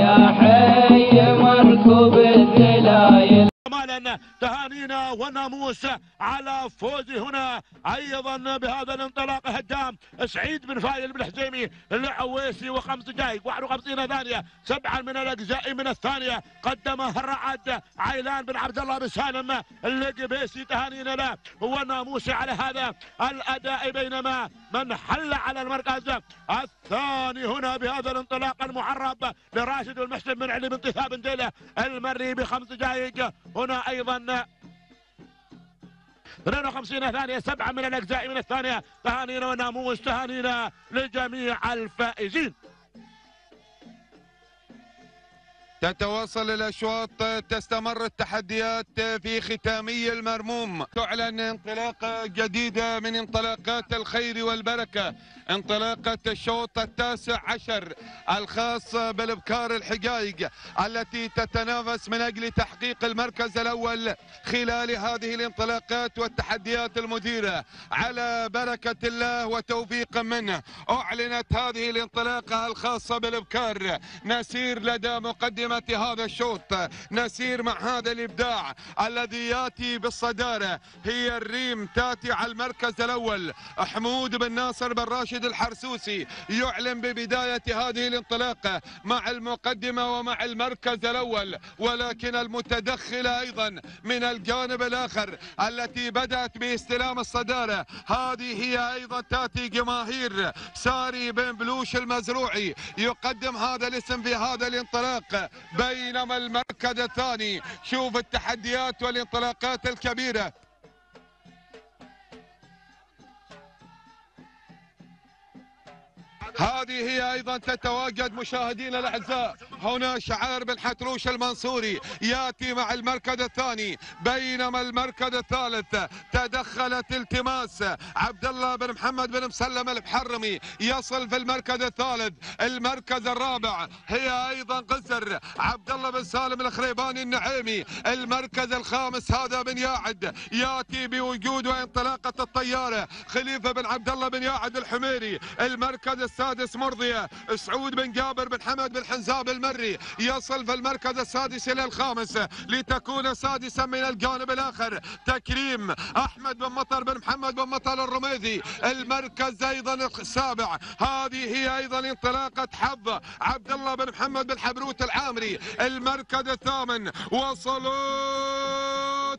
يا حي تهانينا وناموس على فوز هنا. أيضا بهذا الانطلاق هدام سعيد بن فايل بن حزيمي العويسي وخمس دقائق 51 ثانية. سبعا من الأجزاء من الثانية. قدمها الرعد عيلان بن عبد الله بن سالم القبيسي تهانينا له وناموس على هذا. الأداء بينما من حل على المركز الثاني هنا بهذا الانطلاق المعرب لراشد المحسن بن علي بن ديله المري بخمس دقائق هنا أيضا 52 ثانية سبعة من الأجزاء من الثانية. تهانينا وناموس تهانينا لجميع الفائزين. تتواصل الأشواط تستمر التحديات في ختامي المرموم. تعلن انطلاقه جديده من انطلاقات الخير والبركة. انطلاقة الشوط التاسع عشر الخاص بالإبكار الحقائق التي تتنافس من أجل تحقيق المركز الأول خلال هذه الانطلاقات والتحديات المثيره على بركة الله وتوفيق منه أعلنت هذه الانطلاقة الخاصة بالإبكار. نسير لدى مقدمه هذا الشوط نسير مع هذا الإبداع الذي يأتي بالصدارة. هي الريم تأتي على المركز الأول. حمود بن ناصر بن راشد الحرسوسي يعلن ببداية هذه الانطلاقه مع المقدمة ومع المركز الأول. ولكن المتدخله أيضا من الجانب الآخر التي بدأت باستلام الصدارة. هذه هي أيضا تأتي جماهير ساري بن بلوش المزروعي. يقدم هذا الاسم في هذا الانطلاق. بينما المركز الثاني شوف التحديات والانطلاقات الكبيرة. هذه هي أيضا تتواجد مشاهدينا الأعزاء. هنا شعار بن حتروش المنصوري. ياتي مع المركز الثاني. بينما المركز الثالث تدخلت التماس. عبد الله بن محمد بن مسلم البحرمي يصل في المركز الثالث. المركز الرابع هي أيضا قزر. عبد الله بن سالم الخريباني النعيمي. المركز الخامس هذا بن ياعد. ياتي بوجود وانطلاقة الطيارة. خليفة بن عبد الله بن ياعد الحميري. المركز السادس مرضية. سعود بن جابر بن حمد بن حنزاب المري يصل في المركز السادس إلى الخامس لتكون سادسا من الجانب الآخر. تكريم أحمد بن مطر بن محمد بن مطر الرميذي. المركز أيضا السابع. هذه هي أيضا انطلاقة حظ عبد الله بن محمد بن حبروت العامري. المركز الثامن. وصلوا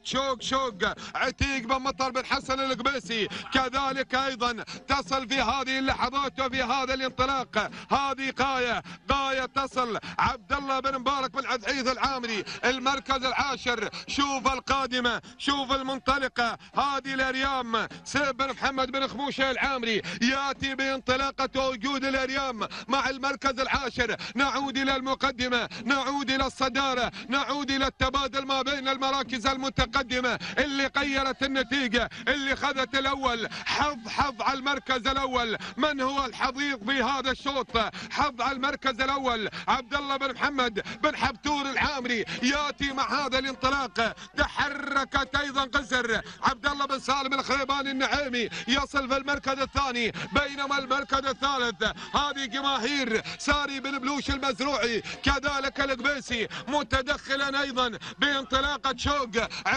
شوق شوق. عتيق بن مطر بن حسن القبيسي. كذلك أيضا تصل في هذه اللحظات وفي هذا الانطلاق. هذه غايه غايه تصل. عبد الله بن مبارك بن العزيز العامري المركز العاشر. شوف القادمة شوف المنطلقة. هذه الأريام. سيف بن محمد بن خموشة العامري. ياتي بانطلاقة وجود الأريام مع المركز العاشر. نعود إلى المقدمة نعود إلى الصدارة نعود إلى التبادل ما بين المراكز المتقدمه اللي غيرت النتيجة اللي خذت الأول. حظ حظ على المركز الأول. من هو الحضيض في هذا الشوط؟ حظ على المركز الأول. عبد الله بن محمد بن حبتور العامري ياتي مع هذا الانطلاق. تحركت أيضا قزر. عبد الله بن سالم الخريباني النعيمي يصل في المركز الثاني بينما المركز الثالث. هذه جماهير ساري بن بلوش المزروعي كذلك القبيسي متدخلا أيضا بانطلاقة شوق.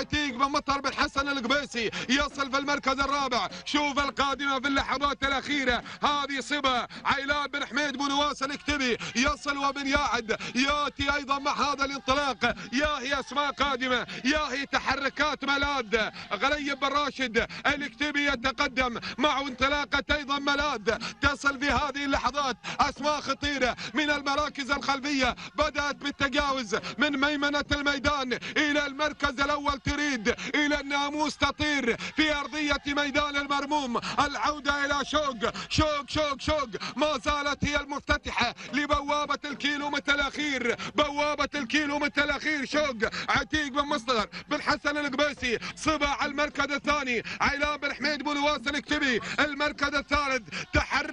عتيق بن مطر بن حسن القبيسي يصل في المركز الرابع. شوف القادمة في اللحظات الأخيرة. هذه صبا عيلان بن حميد بن نواس الكتبي يصل وبن ياعد. ياتي أيضا مع هذا الانطلاق. يا هي أسماء قادمة. يا هي تحركات ملاذ. غليب بن راشد الكتبي يتقدم. مع انطلاقة أيضا ملاذ. تصل في هذه اللحظات أسماء خطيرة من المراكز الخلفية. بدأت بالتجاوز من ميمنة الميدان إلى المركز الأول. تريد إلى الناموس تطير في أرضية ميدان المرموم. العودة إلى شوق شوق شوق شوق. ما زالت هي المفتتحة لبوابة الكيلومتر الأخير. بوابة الكيلومتر الأخير. شوق. عتيق بن مصدر بن حسن القبيسي. صبا على المركز الثاني. عيلان بن حميد بن نواس الكتبي المركز الثالث. تحركت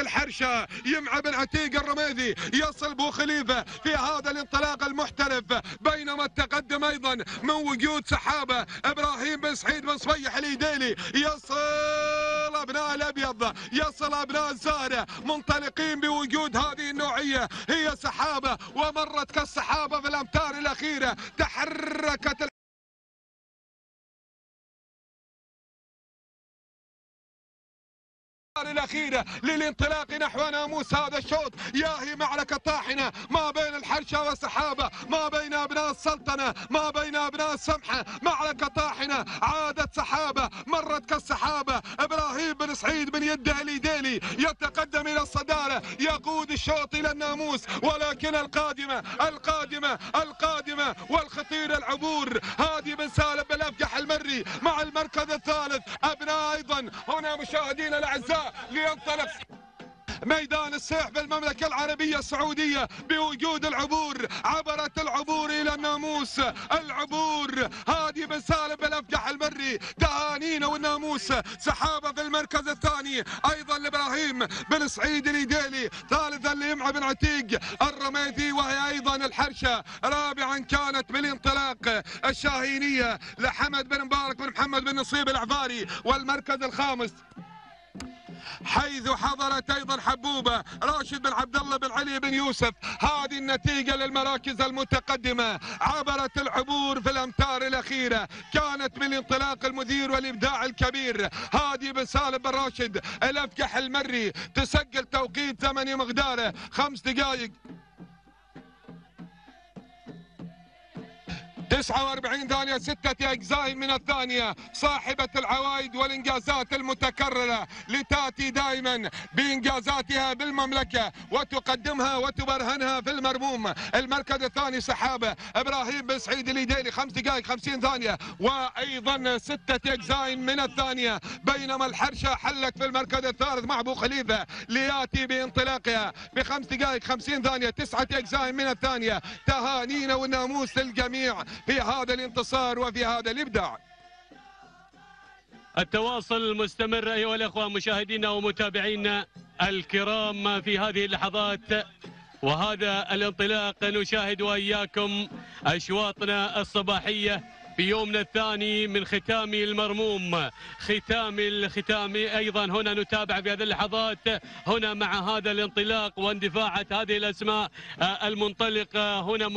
الحرشة. يمعى بن عتيق الرميدي يصل بو خليفة في هذا الانطلاق المحترف. بينما التقدم أيضا من وجود سحابة إبراهيم بن سعيد بن صبيح اليديلي يصل أبناء الأبيض يصل أبناء الزهرة منطلقين بوجود هذه النوعية. هي سحابة ومرت كالسحابة في الأمتار الأخيرة. تحركت الأخيرة للانطلاق نحو ناموس هذا الشوط. ياهي معركة طاحنة. ما بين الحرشة والسحابة ما بين أبناء السلطنة ما بين أبناء السمحة. معركة طاحنة. عادت سحابة مرت كالسحابة. إبراهيم بن سعيد بن يده الإيديلي يتقدم إلى الصدارة. يقود الشوط إلى الناموس. ولكن القادمة القادمة القادمة والخطير العبور. هادي بن سالم بالأفجح المري. مع المركز الثالث أبناء أيضا. هنا مشاهدينا الأعزاء. لينطلق ميدان السيح بالمملكة العربية السعودية بوجود العبور عبرت العبور إلى الناموس. العبور هادي بن سالم بالأفجح المري تهانينا والناموس. سحابة في المركز الثاني أيضا لإبراهيم بن سعيد الإيديلي ثالثا ليمعة بن عتيق الرميثي وهي أيضا الحرشة. رابعا كانت بالانطلاق الشاهينية لحمد بن مبارك بن محمد بن نصيب العفاري والمركز الخامس. حيث حضرت أيضا حبوبة راشد بن عبد الله بن علي بن يوسف. هذه النتيجة للمراكز المتقدمة. عبرت العبور في الأمتار الأخيرة. كانت من انطلاق المدير والإبداع الكبير. هادي بن سالم بن راشد الافكح المري تسجل توقيت زمني مقداره. خمس دقائق 49 ثانية ستة أجزاء من الثانية. صاحبة العوائد والإنجازات المتكررة لتأتي دائما بإنجازاتها بالمملكة وتقدمها وتبرهنها في المرموم. المركز الثاني سحابة إبراهيم بن سعيد خمس دقائق 50 ثانية. وأيضا ستة أجزاء من الثانية. بينما الحرشة حلت في المركز الثالث مع أبو خليفة ليأتي بانطلاقها بخمس دقائق 50 ثانية. تسعة أجزاء من الثانية. تهانينا والناموس للجميع. في هذا الانتصار وفي هذا الإبداع. التواصل مستمر أيها الأخوة مشاهدينا ومتابعينا الكرام في هذه اللحظات. وهذا الانطلاق نشاهد وإياكم أشواطنا الصباحية في يومنا الثاني من ختام المرموم. ختام الختام أيضا. هنا نتابع في هذه اللحظات. هنا مع هذا الانطلاق واندفاعة هذه الأسماء المنطلقة. هنا